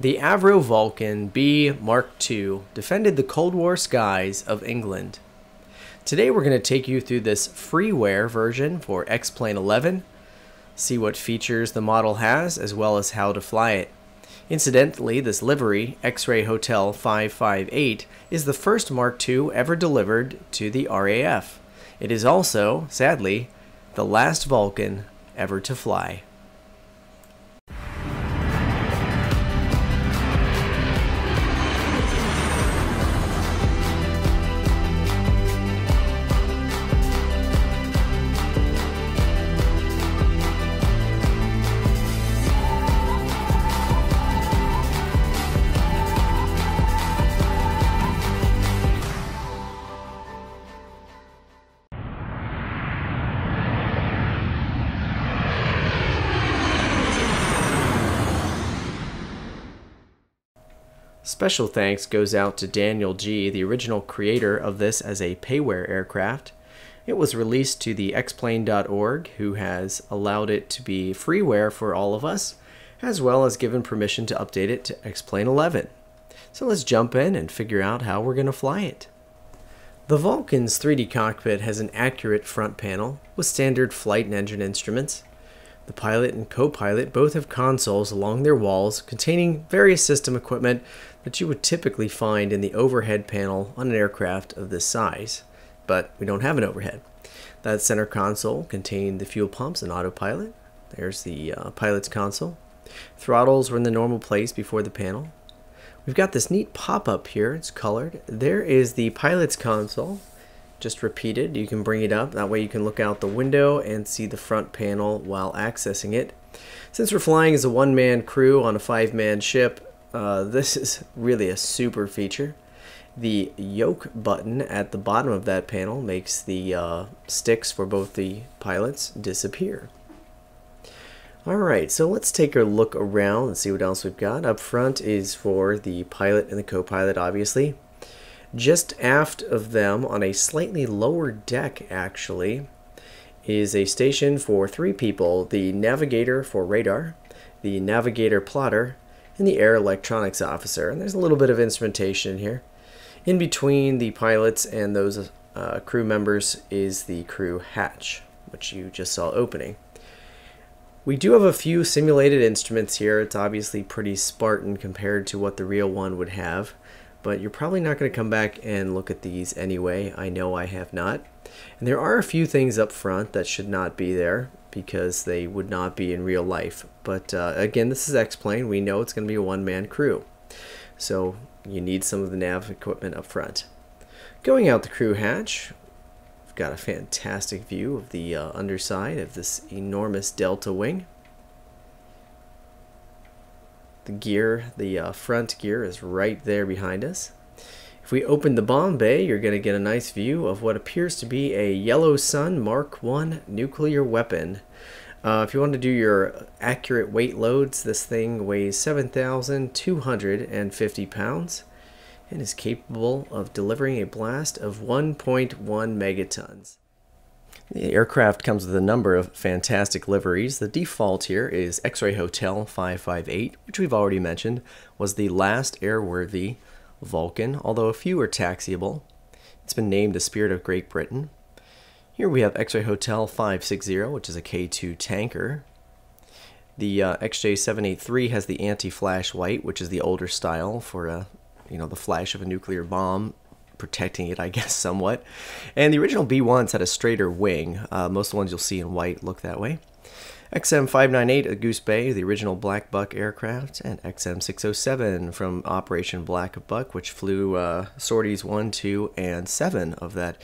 The Avro Vulcan B Mark II defended the Cold War skies of England. Today we're going to take you through this freeware version for X-Plane 11, see what features the model has, as well as how to fly it. Incidentally, this livery, X-Ray Hotel 558, is the first Mark II ever delivered to the RAF. It is also, sadly, the last Vulcan ever to fly. Special thanks goes out to Daniel G., the original creator of this as a payware aircraft. It was released to the xplane.org, who has allowed it to be freeware for all of us, as well as given permission to update it to X-Plane 11. So let's jump in and figure out how we're going to fly it. The Vulcan's 3D cockpit has an accurate front panel with standard flight and engine instruments. The pilot and co-pilot both have consoles along their walls containing various system equipment that you would typically find in the overhead panel on an aircraft of this size, but we don't have an overhead. That center console contained the fuel pumps and autopilot. There's the uh, pilot's console. Throttles were in the normal place before the panel. We've got this neat pop-up here. It's colored. There is the pilot's console. Just repeated. You can bring it up. That way you can look out the window and see the front panel while accessing it. Since we're flying as a one-man crew on a five-man ship, uh, this is really a super feature. The yoke button at the bottom of that panel makes the uh, sticks for both the pilots disappear. Alright, so let's take a look around and see what else we've got. Up front is for the pilot and the co-pilot, obviously. Just aft of them, on a slightly lower deck actually, is a station for three people. The navigator for radar, the navigator plotter, and the air electronics officer. And there's a little bit of instrumentation here. In between the pilots and those uh, crew members is the crew hatch, which you just saw opening. We do have a few simulated instruments here. It's obviously pretty Spartan compared to what the real one would have, but you're probably not going to come back and look at these anyway. I know I have not. And there are a few things up front that should not be there because they would not be in real life. But uh, again, this is X-Plane. We know it's going to be a one-man crew. So you need some of the nav equipment up front. Going out the crew hatch, we've got a fantastic view of the uh, underside of this enormous delta wing. The gear, the uh, front gear is right there behind us. If we open the bomb bay, you're going to get a nice view of what appears to be a Yellow Sun Mark I nuclear weapon. Uh, if you want to do your accurate weight loads, this thing weighs 7,250 pounds and is capable of delivering a blast of 1.1 megatons. The aircraft comes with a number of fantastic liveries. The default here is X-Ray Hotel 558, which we've already mentioned was the last airworthy Vulcan, although a few are taxiable. It's been named the Spirit of Great Britain. Here we have X-Ray Hotel 560, which is a K2 tanker. The uh, XJ783 has the anti-flash white, which is the older style for a, you know, the flash of a nuclear bomb protecting it, I guess, somewhat. And the original B1s had a straighter wing. Uh, most of the ones you'll see in white look that way. XM598 at Goose Bay, the original Black Buck aircraft, and XM607 from Operation Black Buck, which flew uh, sorties 1, 2, and 7 of that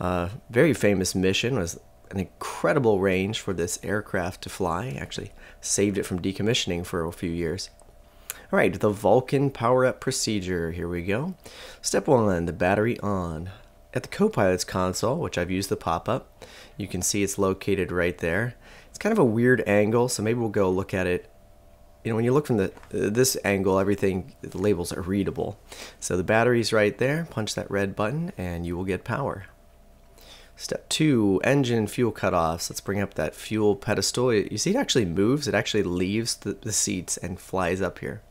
uh, very famous mission. It was an incredible range for this aircraft to fly. Actually, saved it from decommissioning for a few years. All right, the Vulcan power-up procedure. Here we go. Step 1, the battery on. At the co-pilot's console, which I've used the pop-up, you can see it's located right there. It's kind of a weird angle, so maybe we'll go look at it. You know, when you look from the uh, this angle, everything, the labels are readable. So the battery's right there. Punch that red button, and you will get power. Step two, engine fuel cutoffs. Let's bring up that fuel pedestal. You see it actually moves. It actually leaves the, the seats and flies up here.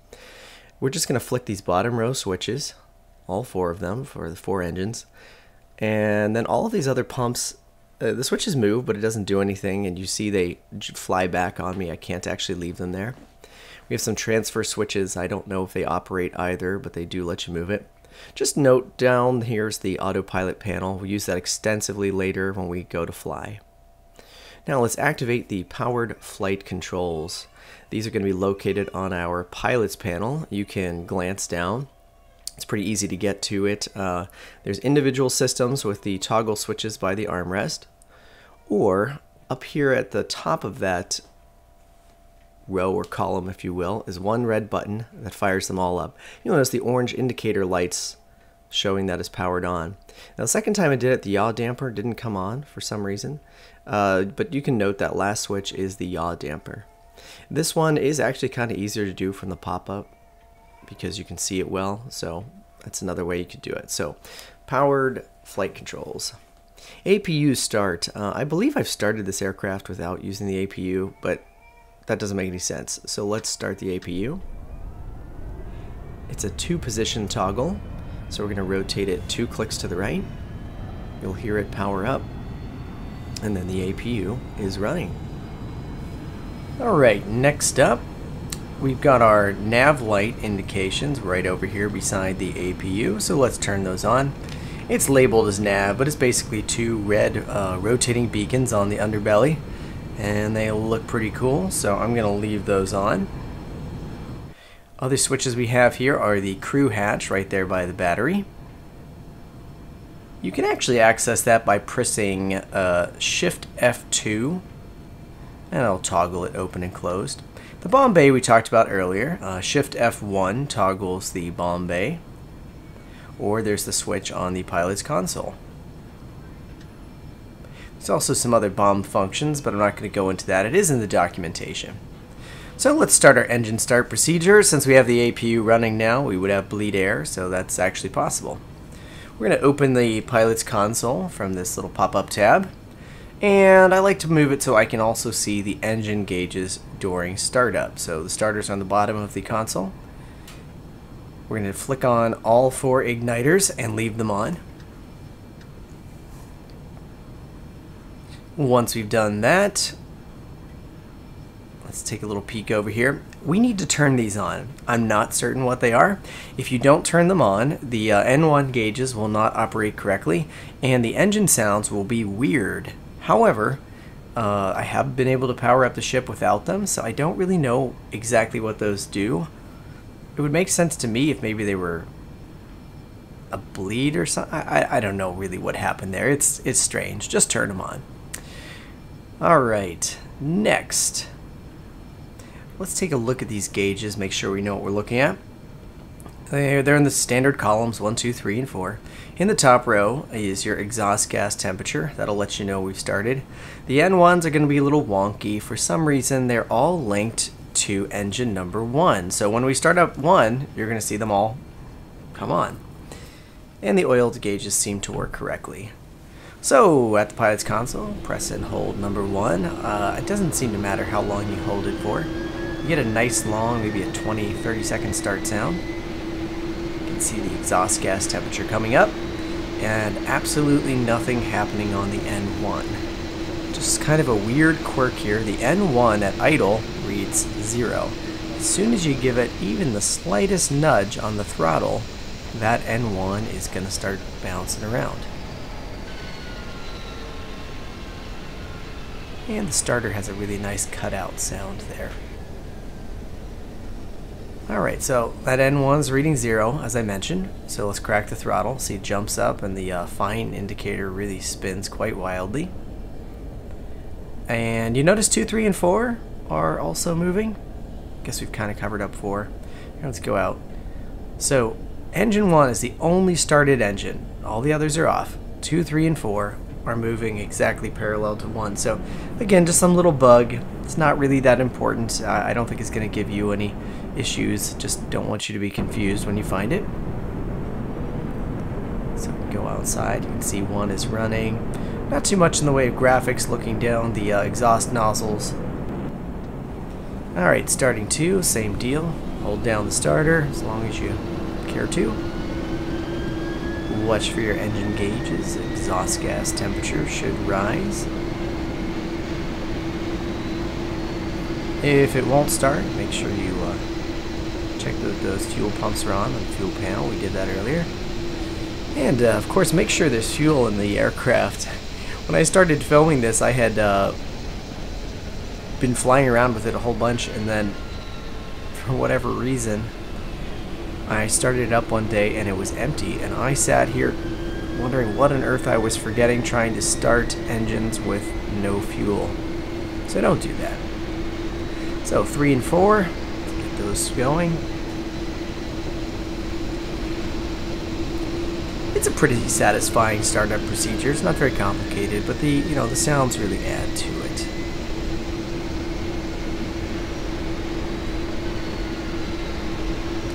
We're just going to flick these bottom row switches, all four of them for the four engines. And then all of these other pumps, uh, the switches move, but it doesn't do anything. And you see they fly back on me. I can't actually leave them there. We have some transfer switches. I don't know if they operate either, but they do let you move it. Just note down here's the autopilot panel. We'll use that extensively later when we go to fly. Now let's activate the powered flight controls. These are going to be located on our pilot's panel. You can glance down. It's pretty easy to get to it. Uh, there's individual systems with the toggle switches by the armrest. Or up here at the top of that row or column, if you will, is one red button that fires them all up. You'll notice the orange indicator lights showing that is powered on. Now the second time I did it, the yaw damper didn't come on for some reason, uh, but you can note that last switch is the yaw damper. This one is actually kind of easier to do from the pop-up because you can see it well, so that's another way you could do it. So, powered flight controls. APU start. Uh, I believe I've started this aircraft without using the APU, but that doesn't make any sense. So let's start the APU. It's a two position toggle. So we're going to rotate it two clicks to the right. You'll hear it power up. And then the APU is running. Alright, next up, we've got our nav light indications right over here beside the APU. So let's turn those on. It's labeled as nav, but it's basically two red uh, rotating beacons on the underbelly and they look pretty cool so I'm gonna leave those on other switches we have here are the crew hatch right there by the battery you can actually access that by pressing uh, shift F2 and I'll toggle it open and closed the bomb bay we talked about earlier uh, shift F1 toggles the bomb bay or there's the switch on the pilot's console there's also some other bomb functions, but I'm not going to go into that. It is in the documentation. So let's start our engine start procedure. Since we have the APU running now, we would have bleed air, so that's actually possible. We're going to open the pilot's console from this little pop-up tab. And I like to move it so I can also see the engine gauges during startup. So the starters on the bottom of the console. We're going to flick on all four igniters and leave them on. Once we've done that, let's take a little peek over here. We need to turn these on. I'm not certain what they are. If you don't turn them on, the uh, N1 gauges will not operate correctly, and the engine sounds will be weird. However, uh, I have been able to power up the ship without them, so I don't really know exactly what those do. It would make sense to me if maybe they were a bleed or something. I, I don't know really what happened there. It's it's strange. Just turn them on. Alright, next. Let's take a look at these gauges, make sure we know what we're looking at. They're, in the standard columns 1, 2, 3, and 4. In the top row is your exhaust gas temperature. That'll let you know we've started. The N1s are going to be a little wonky. For some reason, they're all linked to engine number 1. So when we start up 1, you're going to see them all come on. And the oil gauges seem to work correctly. So, at the pilot's console, press and hold number one. Uh, it doesn't seem to matter how long you hold it for. You get a nice long, maybe a 20, 30 second start sound. Can see the exhaust gas temperature coming up, and absolutely nothing happening on the N1. Just kind of a weird quirk here. The N1 at idle reads zero. As soon as you give it even the slightest nudge on the throttle, that N1 is going to start bouncing around. And the starter has a really nice cutout sound there. Alright, so that N1 is reading 0, as I mentioned. So let's crack the throttle. See it jumps up and the uh, fine indicator really spins quite wildly. And you notice 2, 3, and 4 are also moving. Guess we've kind of covered up 4. Here, let's go out. So engine 1 is the only started engine. All the others are off. 2, 3, and 4 are moving exactly parallel to one. So again, just some little bug. It's not really that important. I don't think it's going to give you any issues. Just don't want you to be confused when you find it. So go outside. You can see one is running. Not too much in the way of graphics looking down the uh, exhaust nozzles. Alright, starting two, same deal. hold down the starter as long as you care to. Watch for your engine gauges. Exhaust gas temperature should rise. If it won't start, make sure you uh, check that those fuel pumps are on the fuel panel. We did that earlier. And uh, of course, make sure there's fuel in the aircraft. When I started filming this, I had uh, been flying around with it a whole bunch, and then for whatever reason, I started it up one day and it was empty, and I sat here wondering what on earth I was forgetting trying to start engines with no fuel. So don't do that. So three and four, get those going. It's a pretty satisfying startup procedure. It's not very complicated, but the you know the sounds really add to it.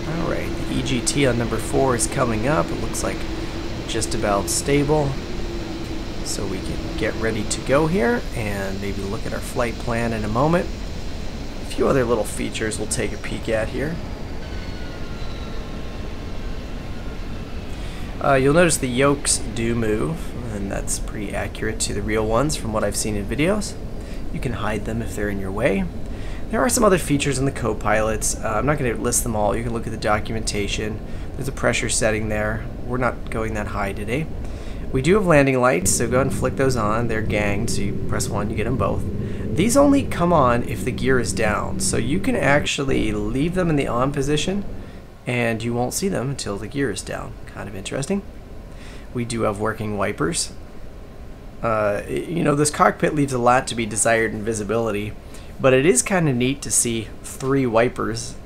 Alright, the EGT on number four is coming up. It looks like just about stable. So we can get ready to go here and maybe look at our flight plan in a moment. A few other little features we'll take a peek at here. Uh, you'll notice the yokes do move, and that's pretty accurate to the real ones from what I've seen in videos. You can hide them if they're in your way. There are some other features in the co-pilots. Uh, I'm not going to list them all. You can look at the documentation. There's a pressure setting there. We're not going that high today. We do have landing lights, so go ahead and flick those on. They're ganged, so you press one, you get them both. These only come on if the gear is down, so you can actually leave them in the on position and you won't see them until the gear is down. Kind of interesting. We do have working wipers. Uh, you know, this cockpit leaves a lot to be desired in visibility, but it is kind of neat to see three wipers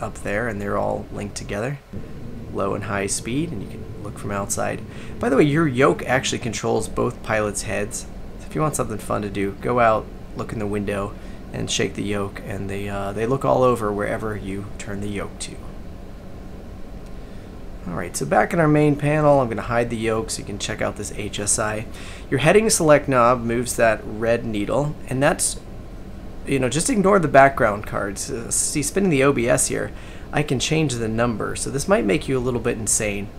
up there, and they're all linked together, low and high speed, and you can look from outside. By the way, your yoke actually controls both pilots' heads. So if you want something fun to do, go out, look in the window, and shake the yoke, and they uh, they look all over wherever you turn the yoke to. Alright, so back in our main panel, I'm going to hide the yoke so you can check out this HSI. Your heading select knob moves that red needle, and that's, you know, just ignore the background cards. Uh, see, spinning the OBS here, I can change the number, so this might make you a little bit insane.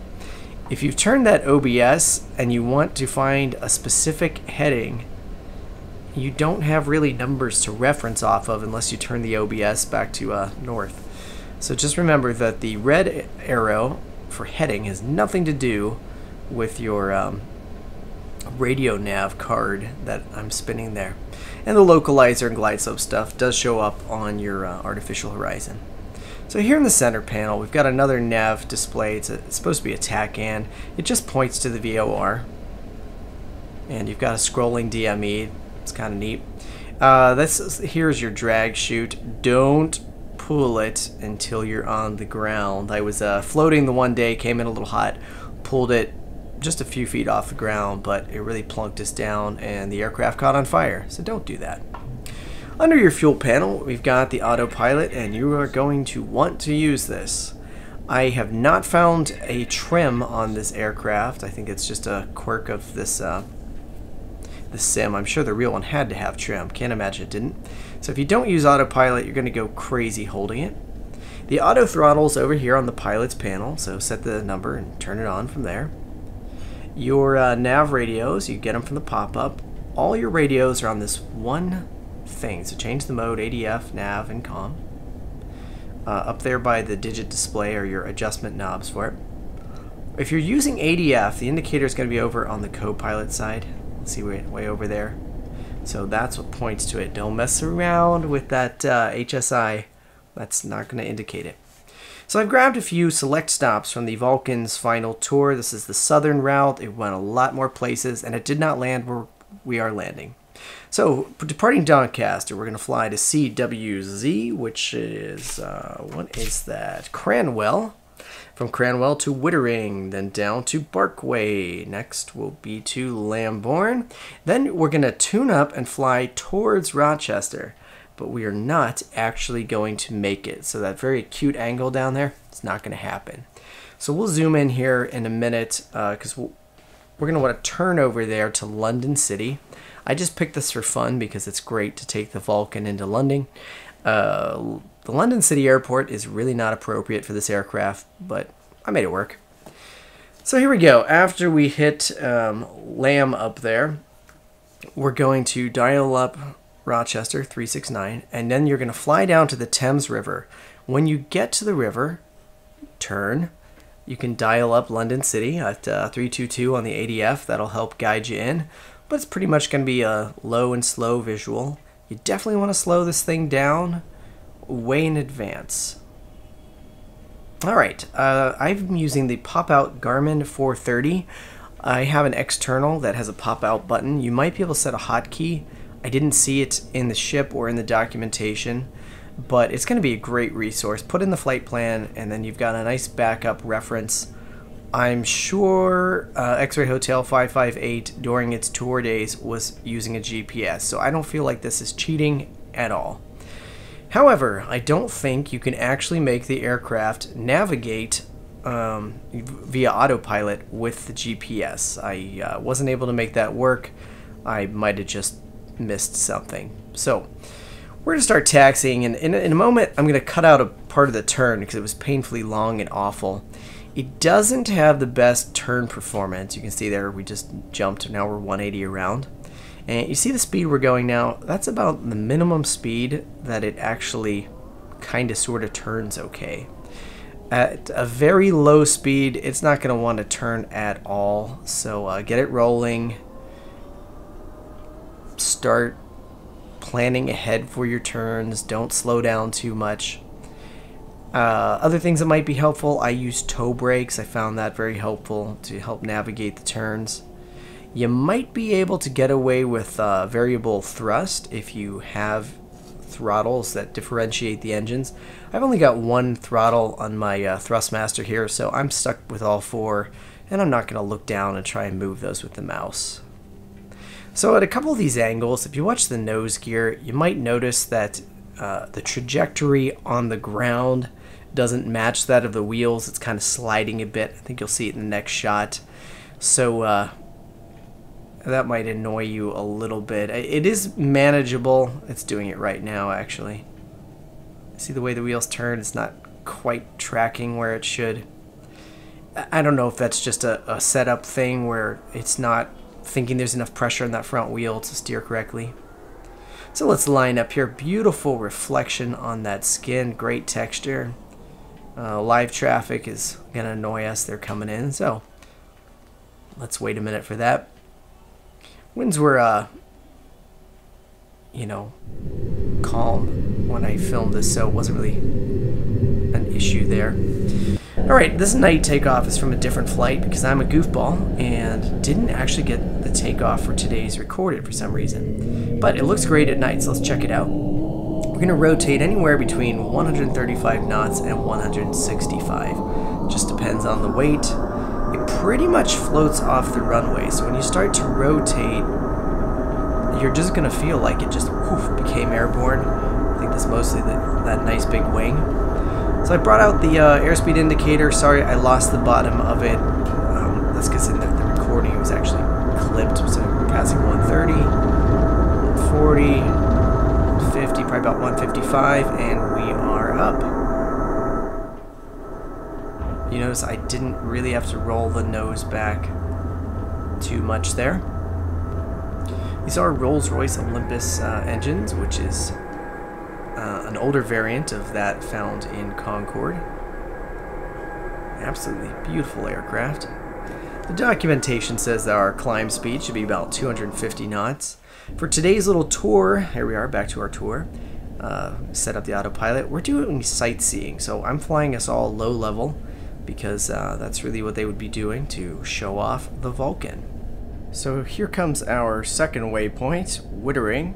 If you've turned that OBS and you want to find a specific heading, you don't have really numbers to reference off of unless you turn the OBS back to uh, north. So just remember that the red arrow for heading has nothing to do with your um, radio nav card that I'm spinning there. And the localizer and glide slope stuff does show up on your uh, artificial horizon. So here in the center panel, we've got another nav display. It's, a, it's supposed to be a TACAN. It just points to the VOR. And you've got a scrolling DME. It's kind of neat. Uh, this here's your drag chute. Don't pull it until you're on the ground. I was uh, floating the one day, came in a little hot, pulled it just a few feet off the ground, but it really plunked us down and the aircraft caught on fire. So don't do that. Under your fuel panel, we've got the autopilot and you are going to want to use this. I have not found a trim on this aircraft. I think it's just a quirk of this uh, the sim. I'm sure the real one had to have trim. Can't imagine it didn't. So if you don't use autopilot, you're going to go crazy holding it. The auto throttle's over here on the pilot's panel, so set the number and turn it on from there. Your uh, nav radios, you get them from the pop-up. All your radios are on this one thing, so change the mode, ADF, nav, and COM. Uh, up there by the digit display are your adjustment knobs for it. If you're using ADF, the indicator is going to be over on the co-pilot side see way, way over there. So that's what points to it. Don't mess around with that uh, HSI. That's not going to indicate it. So I've grabbed a few select stops from the Vulcan's final tour. This is the southern route. It went a lot more places, and it did not land where we are landing. So, departing Doncaster, we're going to fly to CWZ, which is, uh, what is that? Cranwell. From Cranwell to Wittering, then down to Barkway. Next will be to Lambourn. Then we're going to tune up and fly towards Rochester. But we are not actually going to make it. So that very acute angle down there, it's not going to happen. So we'll zoom in here in a minute because uh, we'll, we're going to want to turn over there to London City. I just picked this for fun because it's great to take the Vulcan into London. Uh, The London City Airport is really not appropriate for this aircraft, but I made it work. So here we go. After we hit um, Lamb up there, we're going to dial up Rochester 369, and then you're going to fly down to the Thames River. When you get to the river, turn. You can dial up London City at uh, 322 on the ADF. That'll help guide you in. But it's pretty much going to be a low and slow visual. You definitely want to slow this thing down way in advance. Alright, uh, I'm using the pop-out Garmin 430. I have an external that has a pop-out button. You might be able to set a hotkey. I didn't see it in the ship or in the documentation, but it's going to be a great resource. Put in the flight plan, and then you've got a nice backup reference. I'm sure uh, X-Ray Hotel 558 during its tour days was using a GPS, so I don't feel like this is cheating at all. However, I don't think you can actually make the aircraft navigate um, via autopilot with the GPS. I uh, wasn't able to make that work. I might have just missed something. So we're going to start taxiing, and in, in a moment, I'm going to cut out a part of the turn because it was painfully long and awful. It doesn't have the best turn performance. You can see there we just jumped. Now we're 180 around. And you see the speed we're going now, that's about the minimum speed that it actually kind of sort of turns okay. At a very low speed, it's not going to want to turn at all. So uh, get it rolling. Start planning ahead for your turns. Don't slow down too much. Uh, other things that might be helpful, I use toe brakes. I found that very helpful to help navigate the turns. You might be able to get away with uh, variable thrust if you have throttles that differentiate the engines. I've only got one throttle on my uh, Thrustmaster here, so I'm stuck with all four, and I'm not going to look down and try and move those with the mouse. So at a couple of these angles, if you watch the nose gear, you might notice that uh, the trajectory on the ground doesn't match that of the wheels. It's kind of sliding a bit. I think you'll see it in the next shot. So uh, that might annoy you a little bit. It is manageable. It's doing it right now, actually. See the way the wheels turn? It's not quite tracking where it should. I don't know if that's just a, a setup thing where it's not thinking there's enough pressure on that front wheel to steer correctly. So let's line up here. Beautiful reflection on that skin. Great texture. Uh, live traffic is going to annoy us. They're coming in. So let's wait a minute for that winds were, uh, you know, calm when I filmed this, so it wasn't really an issue there. Alright, this night takeoff is from a different flight because I'm a goofball and didn't actually get the takeoff for today's recorded for some reason. But it looks great at night, so let's check it out. We're going to rotate anywhere between 135 knots and 165. Just depends on the weight pretty much floats off the runway. So when you start to rotate, you're just gonna feel like it just woof, became airborne. I think that's mostly the, that nice big wing. So I brought out the uh, airspeed indicator. Sorry, I lost the bottom of it. Um, that's because in the, the, recording it was actually clipped. So we're passing 130, 140, 50, probably about 155, and we are up. You notice I didn't really have to roll the nose back too much there. These are Rolls-Royce Olympus uh, engines, which is uh, an older variant of that found in Concorde. Absolutely beautiful aircraft. The documentation says that our climb speed should be about 250 knots. For today's little tour, here we are, back to our tour, uh, set up the autopilot, we're doing sightseeing, so I'm flying us all low level because uh, that's really what they would be doing to show off the Vulcan. So here comes our second waypoint, Wittering,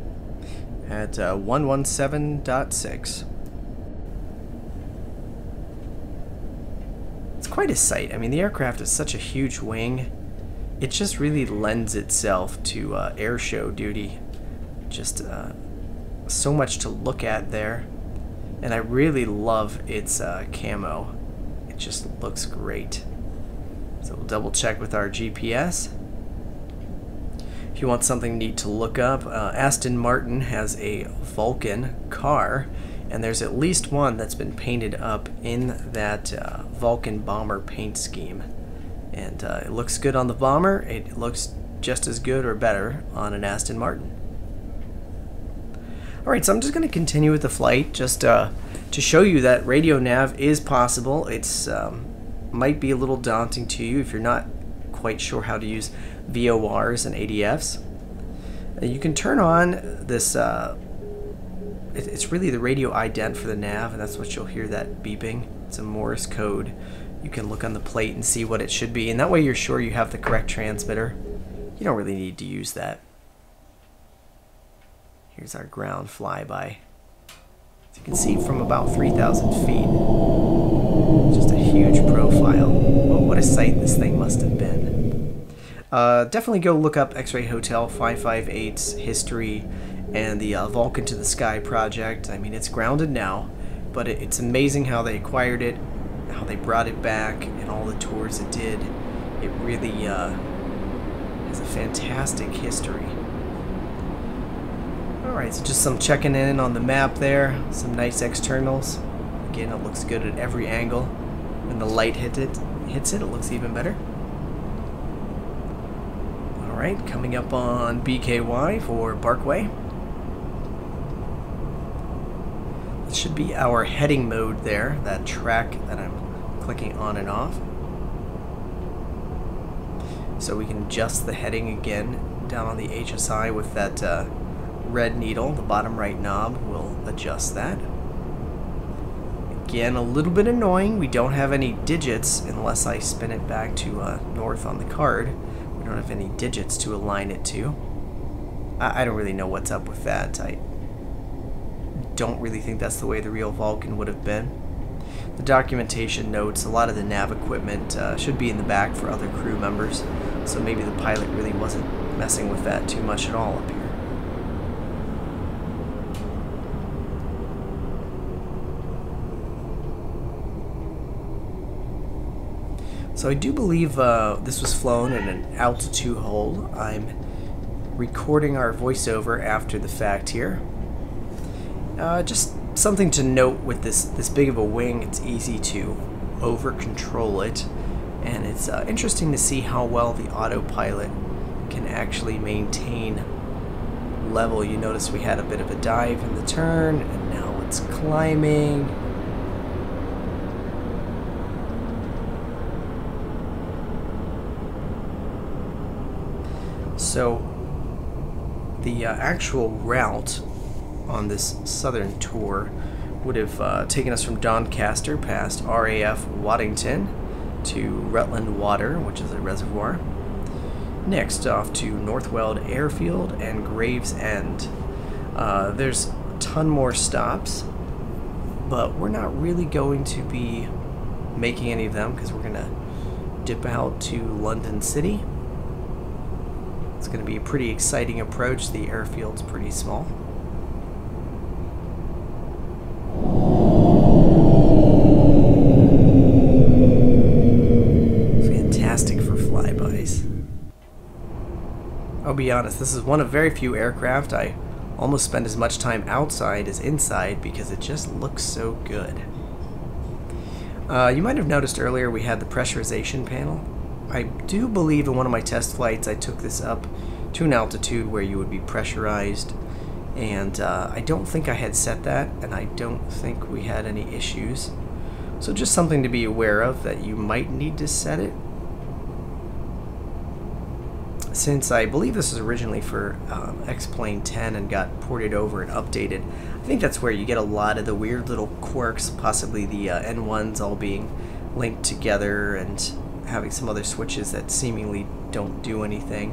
at uh, 117.6. It's quite a sight. I mean, the aircraft is such a huge wing. It just really lends itself to uh, air show duty. Just uh, so much to look at there. And I really love its uh, camo. It just looks great. So we'll double check with our GPS. If you want something neat to look up, uh, Aston Martin has a Vulcan car, and there's at least one that's been painted up in that uh, Vulcan bomber paint scheme. And uh, it looks good on the bomber, it looks just as good or better on an Aston Martin. Alright, so I'm just going to continue with the flight just uh, to show you that radio nav is possible. It's um, might be a little daunting to you if you're not quite sure how to use VORs and ADFs. You can turn on this uh, it's really the radio ident for the nav, and that's what you'll hear that beeping. It's a Morse code. You can look on the plate and see what it should be, and that way you're sure you have the correct transmitter. You don't really need to use that. Here's our ground flyby. As you can see from about 3,000 feet, just a huge profile. Oh what a sight this thing must have been. Uh, definitely go look up X-Ray Hotel 558's history and the uh, Vulcan to the Sky project. I mean, it's grounded now, but it, it's amazing how they acquired it, how they brought it back, and all the tours it did. It really uh, has a fantastic history. Alright, so just some checking in on the map there, some nice externals. Again, it looks good at every angle. When the light hit it, hits it, it looks even better. Alright, coming up on BKY for Barkway. should be our heading mode there, that track that I'm clicking on and off. So we can adjust the heading again down on the HSI with that uh, red needle, the bottom right knob will adjust that. Again, a little bit annoying, we don't have any digits unless I spin it back to uh, north on the card. We don't have any digits to align it to. I, I don't really know what's up with that. I, don't really think that's the way the real Vulcan would have been. The documentation notes a lot of the nav equipment uh, should be in the back for other crew members, so maybe the pilot really wasn't messing with that too much at all up here. So I do believe uh, this was flown in an altitude hold. I'm recording our voiceover after the fact here. Uh, just something to note with this, this big of a wing, it's easy to over control it. And it's uh, interesting to see how well the autopilot can actually maintain level. You notice we had a bit of a dive in the turn, and now it's climbing. So the uh, actual route on this southern tour would have uh, taken us from Doncaster past RAF Waddington to Rutland Water, which is a reservoir. Next, off to North Weald Airfield and Gravesend. Uh, there's a ton more stops, but we're not really going to be making any of them because we're going to dip out to London City. Going to be a pretty exciting approach. The airfield's pretty small. Fantastic for flybys. I'll be honest, this is one of very few aircraft I almost spend as much time outside as inside because it just looks so good. Uh, you might have noticed earlier we had the pressurization panel. I do believe in one of my test flights I took this up to an altitude where you would be pressurized and uh, I don't think I had set that and I don't think we had any issues. So just something to be aware of that you might need to set it since I believe this was originally for um, X-Plane 10 and got ported over and updated, I think that's where you get a lot of the weird little quirks, possibly the uh, N1s all being linked together and having some other switches that seemingly don't do anything.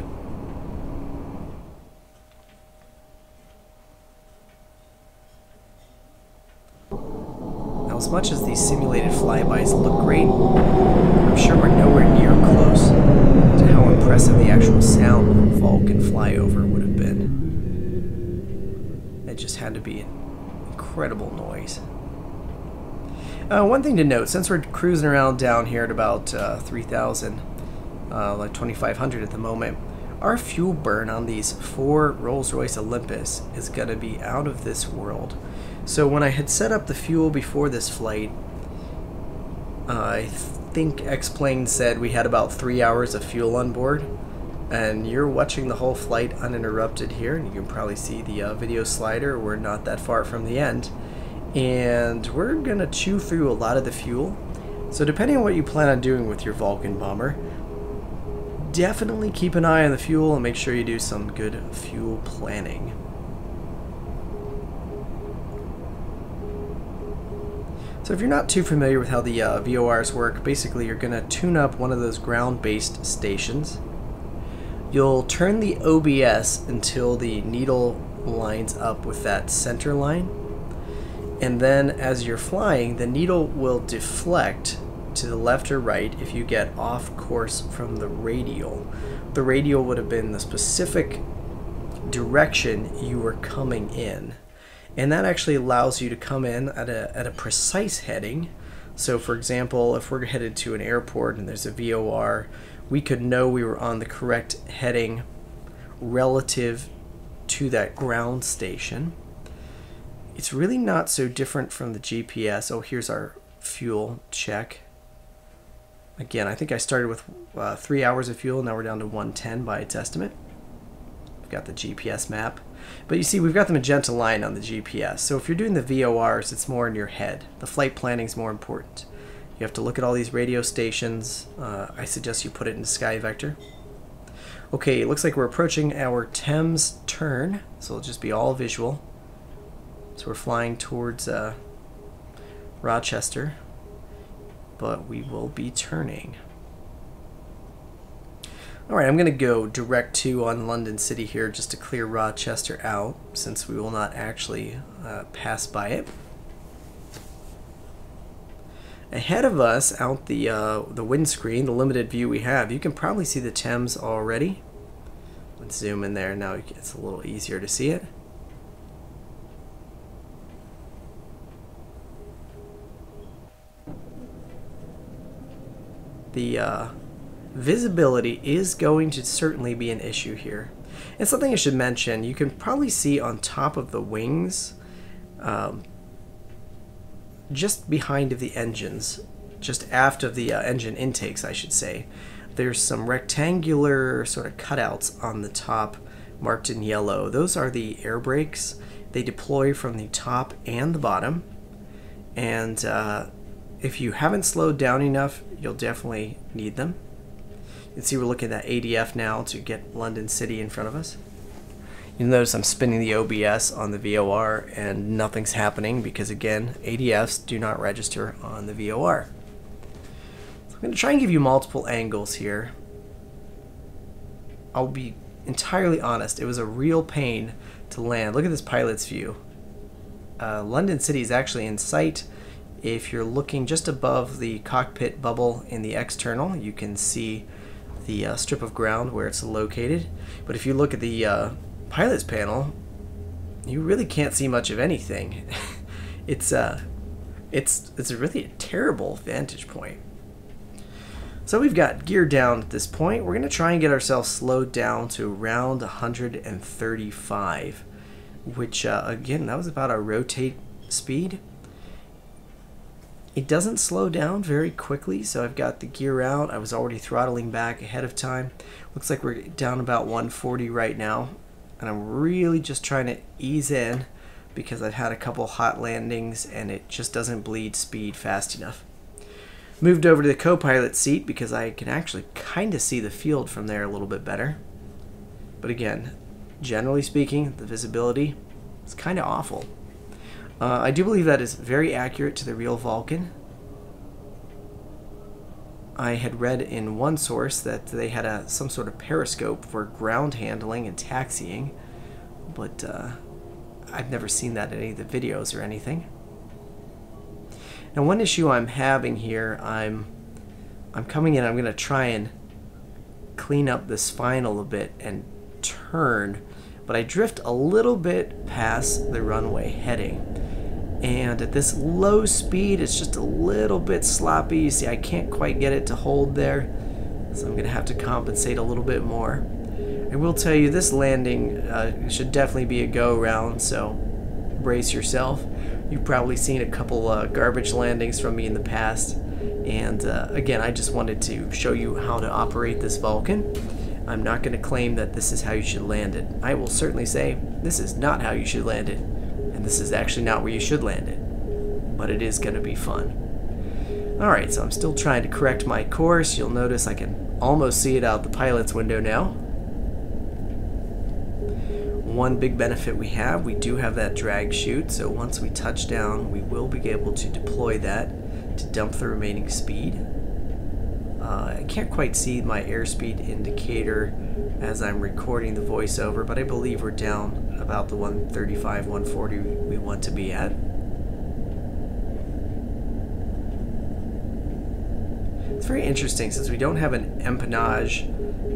Now, as much as these simulated flybys look great, I'm sure we're nowhere near close to how impressive the actual sound of a Vulcan flyover would have been. It just had to be an incredible noise. Uh, one thing to note, since we're cruising around down here at about uh, 3,000, uh, like 2,500 at the moment, our fuel burn on these four Rolls-Royce Olympus is going to be out of this world. So when I had set up the fuel before this flight, I think X-Plane said we had about three hours of fuel on board. And you're watching the whole flight uninterrupted here, and you can probably see the uh, video slider. We're not that far from the end. And we're gonna chew through a lot of the fuel. So depending on what you plan on doing with your Vulcan bomber, definitely keep an eye on the fuel and make sure you do some good fuel planning. So if you're not too familiar with how the uh, VORs work, basically you're going to tune up one of those ground-based stations. You'll turn the OBS until the needle lines up with that center line. And then as you're flying, the needle will deflect to the left or right if you get off course from the radial. The radial would have been the specific direction you were coming in and that actually allows you to come in at a, at a precise heading. So for example, if we're headed to an airport and there's a VOR, we could know we were on the correct heading relative to that ground station. It's really not so different from the GPS. Oh, here's our fuel check. Again, I think I started with uh, three hours of fuel. Now we're down to 110 by its estimate. We've got the GPS map. But you see, we've got the magenta line on the GPS. So if you're doing the VORs, it's more in your head. The flight planning is more important. You have to look at all these radio stations. Uh, I suggest you put it in SkyVector. Okay, it looks like we're approaching our Thames turn, so it'll just be all visual. So we're flying towards uh, Rochester, but we will be turning. Alright, I'm going to go direct to on London City here just to clear Rochester out since we will not actually uh, pass by it. Ahead of us, out the, uh, the windscreen, the limited view we have, you can probably see the Thames already. Let's zoom in there. Now it's a little easier to see it. The uh, visibility is going to certainly be an issue here. And something I should mention, you can probably see on top of the wings, um, just behind of the engines, just aft of the uh, engine intakes, I should say, there's some rectangular sort of cutouts on the top marked in yellow. Those are the air brakes. They deploy from the top and the bottom. And uh, if you haven't slowed down enough, you'll definitely need them. You can see we're looking at ADF now to get London City in front of us. You'll notice I'm spinning the OBS on the VOR and nothing's happening because again, ADFs do not register on the VOR. So I'm going to try and give you multiple angles here. I'll be entirely honest, it was a real pain to land. Look at this pilot's view. Uh, London City is actually in sight. If you're looking just above the cockpit bubble in the external, you can see the uh, strip of ground where it's located. But if you look at the uh, pilot's panel, you really can't see much of anything. it's uh, it's it's a really a terrible vantage point. So we've got gear down at this point. We're going to try and get ourselves slowed down to around 135, which uh, again, that was about our rotate speed. It doesn't slow down very quickly, so I've got the gear out. I was already throttling back ahead of time. Looks like we're down about 140 right now, and I'm really just trying to ease in because I've had a couple hot landings and it just doesn't bleed speed fast enough. Moved over to the co-pilot seat because I can actually kind of see the field from there a little bit better. But again, generally speaking, the visibility is kind of awful. Uh, I do believe that is very accurate to the real Vulcan. I had read in one source that they had a some sort of periscope for ground handling and taxiing, but uh, I've never seen that in any of the videos or anything. Now, one issue I'm having here, I'm I'm coming in. I'm going to try and clean up the spine a bit and turn, but I drift a little bit past the runway heading and at this low speed it's just a little bit sloppy you see I can't quite get it to hold there so I'm gonna have to compensate a little bit more I will tell you this landing uh, should definitely be a go round so brace yourself. You've probably seen a couple uh, garbage landings from me in the past. And uh, again, I just wanted to show you how to operate this Vulcan. I'm not going to claim that this is how you should land it. I will certainly say this is not how you should land it. And this is actually not where you should land it. But it is going to be fun. Alright, so I'm still trying to correct my course. You'll notice I can almost see it out the pilot's window now. One big benefit we have, we do have that drag chute, so once we touch down, we will be able to deploy that to dump the remaining speed. Uh, I can't quite see my airspeed indicator as I'm recording the voiceover, but I believe we're down about the 135, 140 we want to be at. It's very interesting since we don't have an empennage,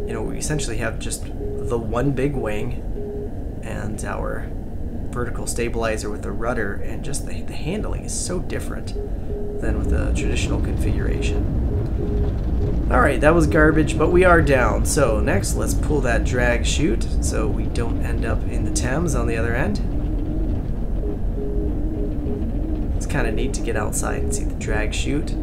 you know, we essentially have just the one big wing and our vertical stabilizer with the rudder and just the, the handling is so different than with a traditional configuration. Alright, that was garbage, but we are down. So next, let's pull that drag chute so we don't end up in the Thames on the other end. It's kind of neat to get outside and see the drag chute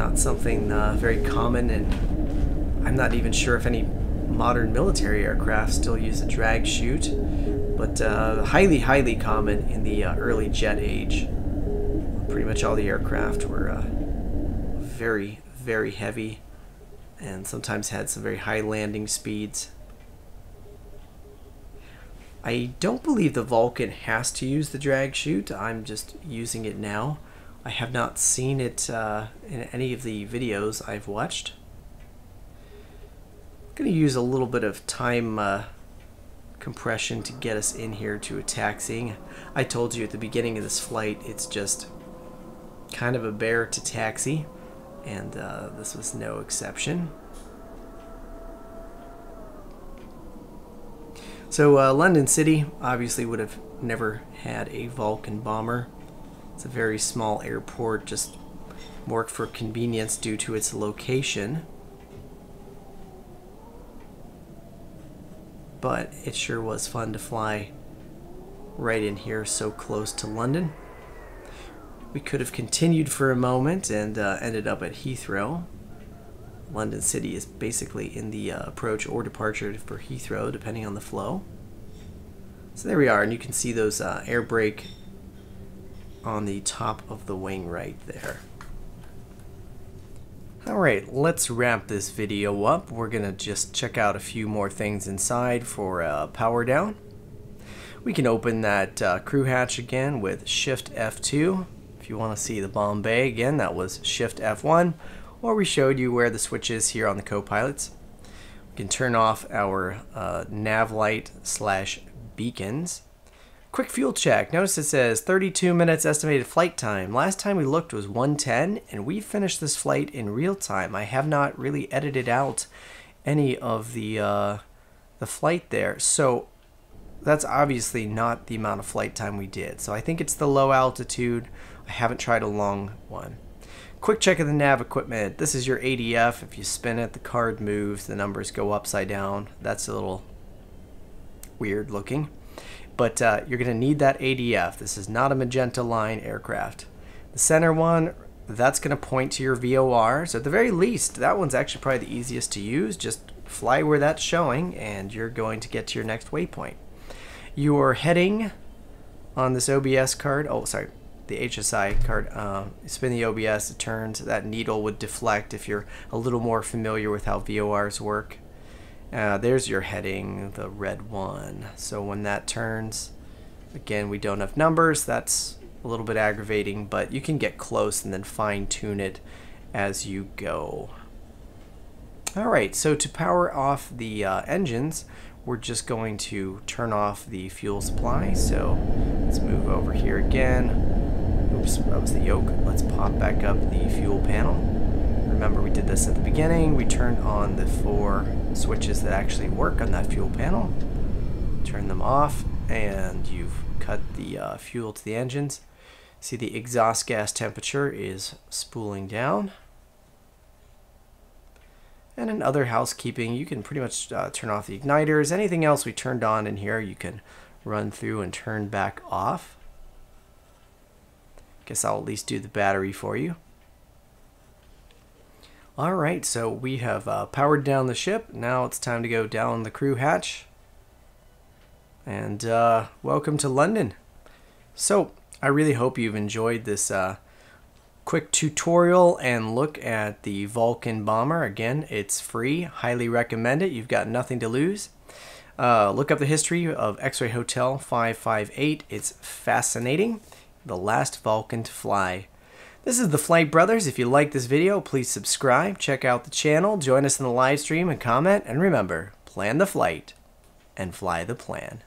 not something uh, very common, and I'm not even sure if any modern military aircraft still use a drag chute, but uh, highly, highly common in the uh, early jet age. Pretty much all the aircraft were uh, very, very heavy and sometimes had some very high landing speeds. I don't believe the Vulcan has to use the drag chute. I'm just using it now. I have not seen it uh, in any of the videos I've watched. I'm going to use a little bit of time uh, compression to get us in here to a taxiing. I told you at the beginning of this flight it's just kind of a bear to taxi and uh, this was no exception. So uh, London City obviously would have never had a Vulcan bomber. It's a very small airport, just more for convenience due to its location. But it sure was fun to fly right in here so close to London. We could have continued for a moment and uh, ended up at Heathrow. London City is basically in the uh, approach or departure for Heathrow, depending on the flow. So there we are, and you can see those uh, air brake on the top of the wing right there. Alright, let's wrap this video up. We're going to just check out a few more things inside for uh, power down. We can open that uh, crew hatch again with Shift F2. You want to see the bomb bay again, that was Shift F1. Or we showed you where the switch is here on the co-pilots. We can turn off our uh, nav light slash beacons. Quick fuel check. Notice it says 32 minutes estimated flight time. Last time we looked was 110, and we finished this flight in real time. I have not really edited out any of the uh, the flight there, so that's obviously not the amount of flight time we did. So I think it's the low altitude. I haven't tried a long one. Quick check of the nav equipment. This is your ADF. If you spin it, the card moves. The numbers go upside down. That's a little weird looking but uh, you're going to need that ADF. This is not a magenta line aircraft. The center one, that's going to point to your VOR. So at the very least, that one's actually probably the easiest to use. Just fly where that's showing and you're going to get to your next waypoint. Your heading on this OBS card, oh sorry, the HSI card, uh, spin the OBS, it turns, that needle would deflect if you're a little more familiar with how VORs work. Uh, there's your heading, the red one. So when that turns, again, we don't have numbers. That's a little bit aggravating, but you can get close and then fine tune it as you go. All right, so to power off the uh, engines, we're just going to turn off the fuel supply. So let's move over here again. Oops, that was the yoke. Let's pop back up the fuel panel. Remember we did this at the beginning. We turned on the four switches that actually work on that fuel panel. Turn them off and you've cut the uh, fuel to the engines. See the exhaust gas temperature is spooling down. And in other housekeeping, you can pretty much uh, turn off the igniters. Anything else we turned on in here, you can run through and turn back off. Guess I'll at least do the battery for you. Alright, so we have uh, powered down the ship. Now it's time to go down the crew hatch. And uh, welcome to London. So, I really hope you've enjoyed this uh, quick tutorial and look at the Vulcan bomber. Again, it's free. Highly recommend it. You've got nothing to lose. Uh, look up the history of X-Ray Hotel 558. It's fascinating. The last Vulcan to fly. This is the Flight Brothers. If you like this video, please subscribe, check out the channel, join us in the live stream and comment, and remember, plan the flight and fly the plan.